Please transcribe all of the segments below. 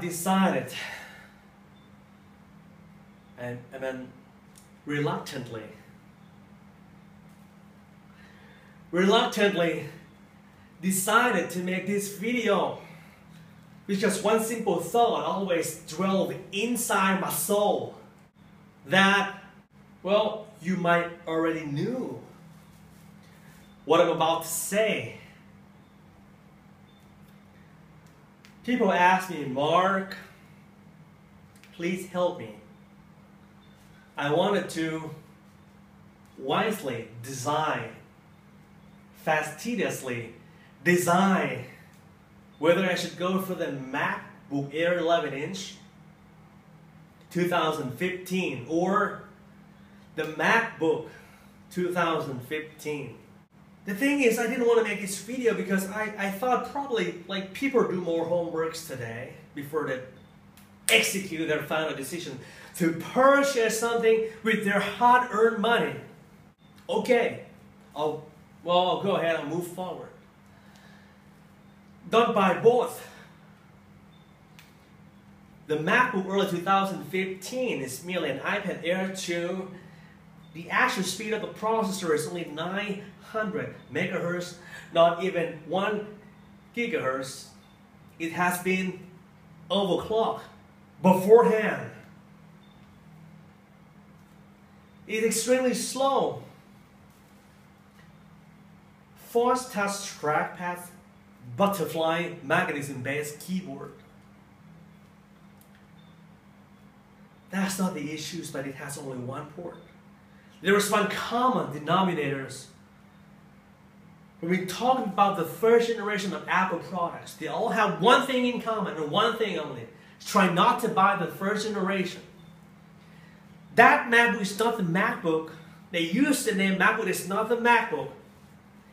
decided, and I mean, reluctantly, reluctantly decided to make this video with just one simple thought always drilled inside my soul that, well, you might already knew what I'm about to say. People ask me, Mark, please help me. I wanted to wisely design, fastidiously design whether I should go for the MacBook Air 11 inch 2015 or the MacBook 2015. The thing is, I didn't want to make this video because I, I thought probably like people do more homeworks today before they execute their final decision to purchase something with their hard-earned money. Okay, I'll, well, I'll go ahead and move forward. Don't buy both. The MacBook early 2015 is merely an iPad Air 2. The actual speed of the processor is only 900 megahertz, not even 1 gigahertz. It has been overclocked beforehand. It's extremely slow. Force touch trackpad, butterfly mechanism-based keyboard. That's not the issues, but it has only one port. There is one common denominators. When we talk about the first generation of Apple products, they all have one thing in common and one thing only. Try not to buy the first generation. That MacBook is not the MacBook. They use the name MacBook, it's not the MacBook.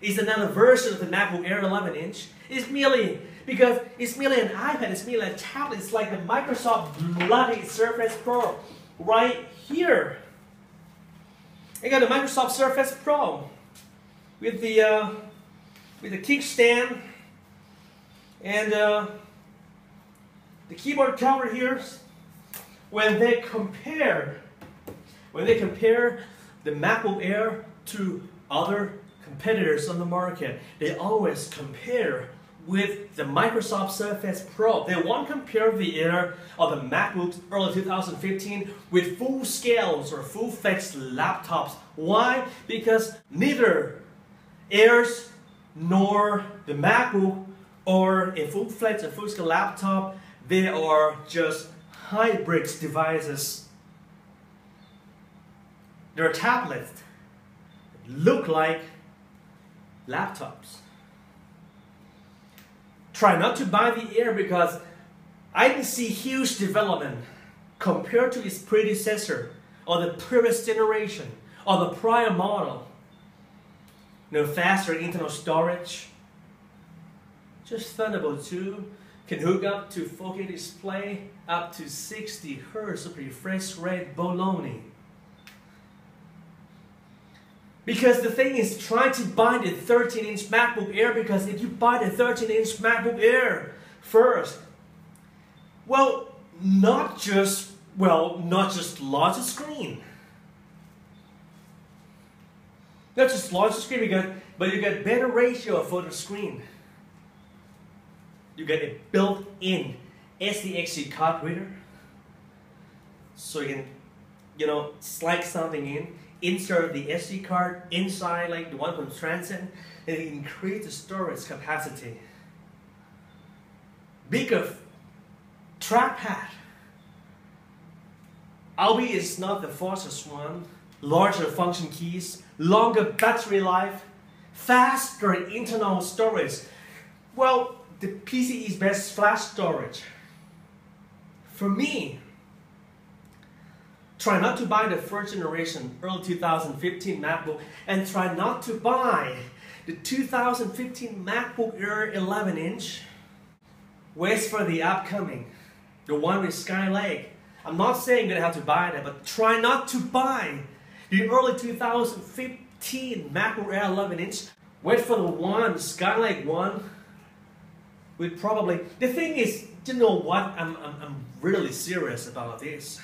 It's another version of the MacBook Air 11 inch. It's merely because it's merely an iPad, it's merely a tablet. It's like the Microsoft bloody Surface Pro right here. I got the Microsoft Surface Pro with the uh, with the kickstand and uh, the keyboard cover here. When they compare, when they compare the MacBook Air to other competitors on the market, they always compare with the Microsoft Surface Pro. They won't compare the Air or the MacBook early 2015 with full scales or full flex laptops. Why? Because neither Airs nor the MacBook or a full flex or full scale laptop, they are just hybrid devices. They're tablets, look like laptops. Try not to buy the Air because I didn't see huge development compared to its predecessor or the previous generation or the prior model. No faster internal storage. Just Thunderbolt 2 can hook up to 4K display up to 60 Hz of refresh rate baloney. Because the thing is, try to buy the 13-inch MacBook Air because if you buy the 13-inch MacBook Air first, well, not just, well, not just larger screen. Not just larger screen, you get, but you get better ratio for the screen. You get a built-in SDXC card reader. So you can, you know, slide something in insert the SD card inside like the one from Transcend and increase the storage capacity. Bigger trackpad. albeit is not the fastest one, larger function keys, longer battery life, faster internal storage. Well, the PCIe's best flash storage. For me, Try not to buy the first generation early 2015 MacBook and try not to buy the 2015 MacBook Air 11 inch. Wait for the upcoming, the one with Skylake. I'm not saying you're gonna have to buy that, but try not to buy the early 2015 MacBook Air 11 inch. Wait for the one, Skylake one, with probably, the thing is, you know what? I'm, I'm, I'm really serious about this.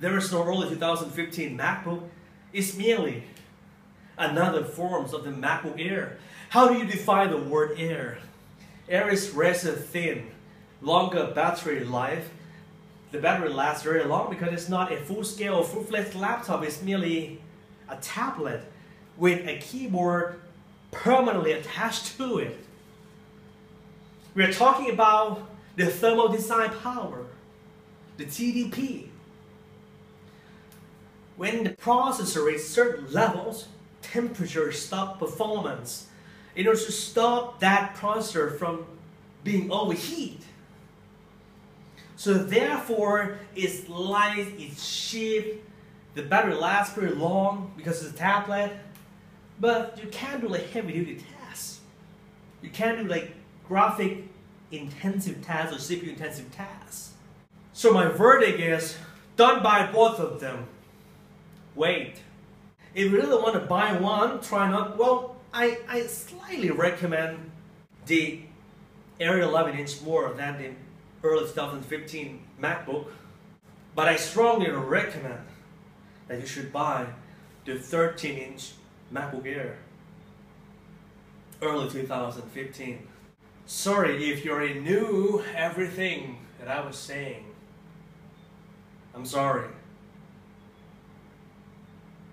There is no early 2015 MacBook. It's merely another form of the MacBook Air. How do you define the word Air? Air is razor thin, longer battery life. The battery lasts very long because it's not a full-scale, full-fledged laptop. It's merely a tablet with a keyboard permanently attached to it. We're talking about the thermal design power, the TDP. When the processor reaches certain levels, temperature stop performance in order to stop that processor from being overheat. So therefore, it's light, it's cheap, the battery lasts pretty long because it's a tablet, but you can't do like heavy duty tasks. You can't do like graphic intensive tasks or CPU intensive tasks. So my verdict is, don't buy both of them. Wait. If you really want to buy one, try not, well, I, I slightly recommend the Air 11 inch more than the early 2015 MacBook. But I strongly recommend that you should buy the 13 inch MacBook Air early 2015. Sorry if you already knew everything that I was saying. I'm sorry.